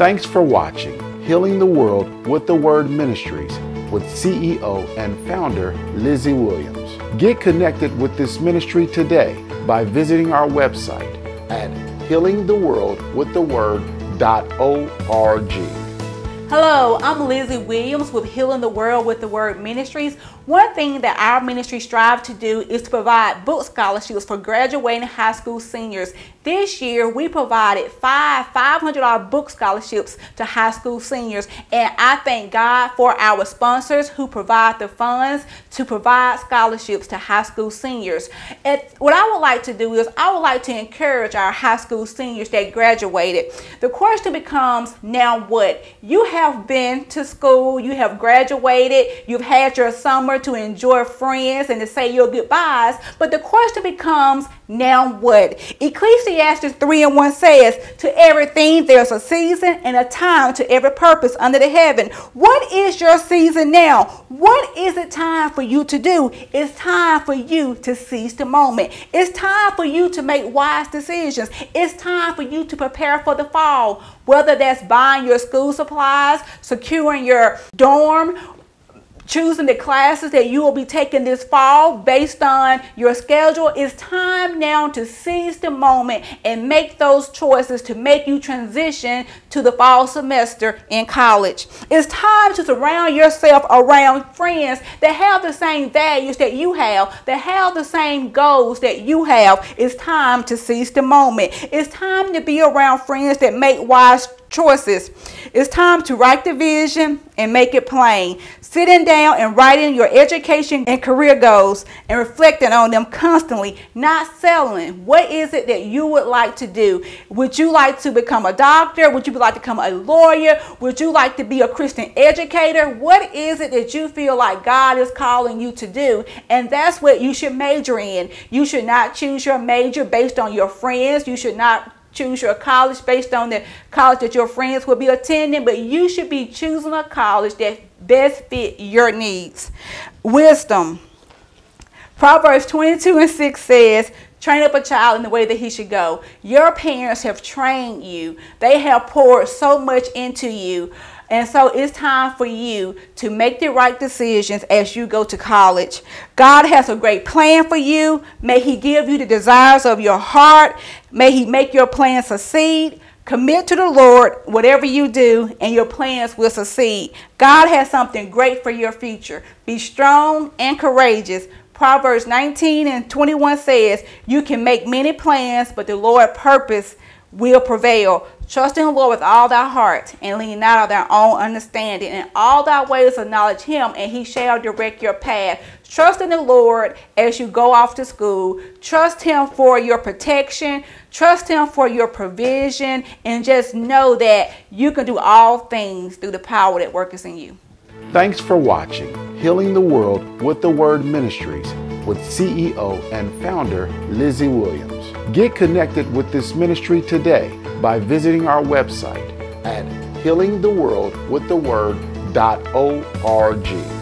Thanks for watching Healing the World with the Word Ministries with CEO and founder Lizzie Williams. Get connected with this ministry today by visiting our website at healingtheworldwiththeword.org. Hello, I'm Lizzie Williams with Healing the World with the Word Ministries. One thing that our ministry strives to do is to provide book scholarships for graduating high school seniors. This year, we provided five $500 book scholarships to high school seniors, and I thank God for our sponsors who provide the funds to provide scholarships to high school seniors. And what I would like to do is I would like to encourage our high school seniors that graduated. The question becomes now what? You have been to school, you have graduated, you've had your summer to enjoy friends and to say your goodbyes, but the question becomes now what? Ecclesiastes 3 and 1 says, To everything there's a season and a time to every purpose under the heaven. What is your season now? What is it time for you to do? It's time for you to seize the moment. It's time for you to make wise decisions. It's time for you to prepare for the fall, whether that's buying your school supplies, securing your dorm, choosing the classes that you will be taking this fall based on your schedule. It's time now to seize the moment and make those choices to make you transition to the fall semester in college. It's time to surround yourself around friends that have the same values that you have, that have the same goals that you have. It's time to seize the moment. It's time to be around friends that make wise choices. It's time to write the vision and make it plain. Sitting down and writing your education and career goals and reflecting on them constantly, not selling. What is it that you would like to do? Would you like to become a doctor? Would you like to become a lawyer? Would you like to be a Christian educator? What is it that you feel like God is calling you to do? And that's what you should major in. You should not choose your major based on your friends. You should not choose your college based on the college that your friends will be attending, but you should be choosing a college that best fit your needs. Wisdom. Proverbs 22 and 6 says, Train up a child in the way that he should go. Your parents have trained you. They have poured so much into you. And so it's time for you to make the right decisions as you go to college. God has a great plan for you. May He give you the desires of your heart. May He make your plans succeed. Commit to the Lord whatever you do, and your plans will succeed. God has something great for your future. Be strong and courageous. Proverbs 19 and 21 says, You can make many plans, but the Lord's purpose will prevail. Trust in the Lord with all thy heart and lean not on thy own understanding. In all thy ways acknowledge him, and he shall direct your path. Trust in the Lord as you go off to school. Trust him for your protection. Trust him for your provision. And just know that you can do all things through the power that works in you. Thanks for watching Healing the World with the Word Ministries with CEO and founder Lizzie Williams. Get connected with this ministry today by visiting our website at healingtheworldwiththeword.org.